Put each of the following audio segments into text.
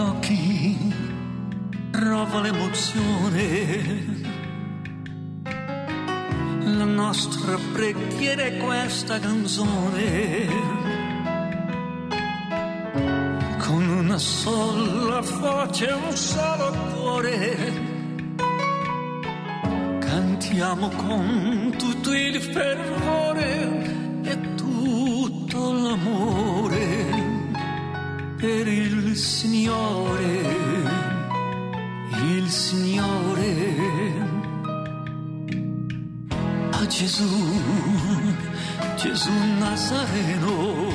occhi trova l'emozione. La nostra preghiera è questa canzone. Con una sola voce e un solo cuore. Cantiamo con tutto il fervore e tutto l'amore. Signore il Signore. A Gesù, Gesù Nazareno,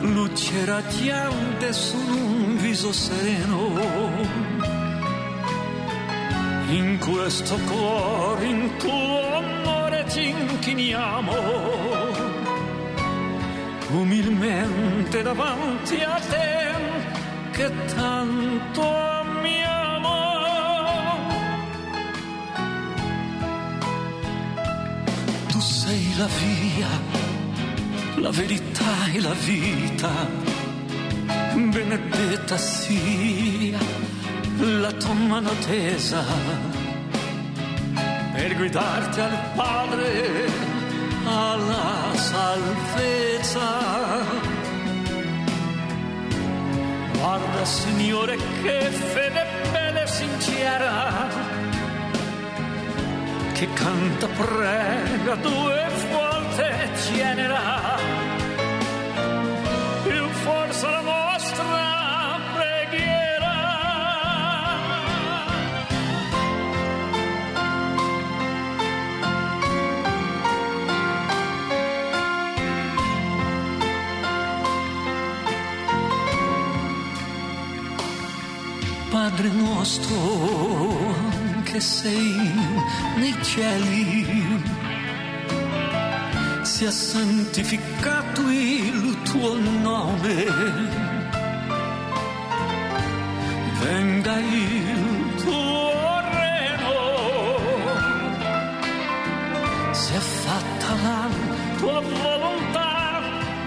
luce radiante su un viso sereno. In questo cuore, in tuo amore ti inchiniamo, umilmente davanti a te che tanto amiamo. Tu sei la via, la verità e la vita. Benedetta sia la tua mano tesa per guidarti al Padre alla salvezza Guarda Signore che fede bella e sincera, che canta, prega due volte genera, Padre nostro che sei nei cieli, sia santificato il tuo nome, venga il tuo regno, sia fatta la tua volontà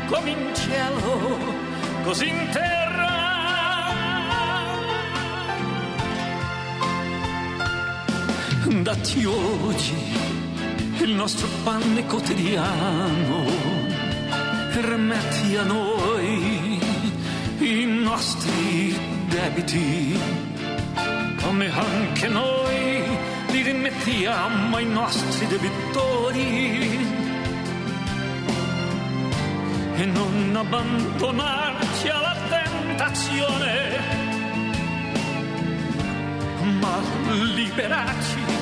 come in cielo, così in Datti oggi il nostro pane quotidiano e a noi i nostri debiti, come anche noi li rimettiamo ai nostri debitori. E non abbandonarci alla tentazione, ma liberarci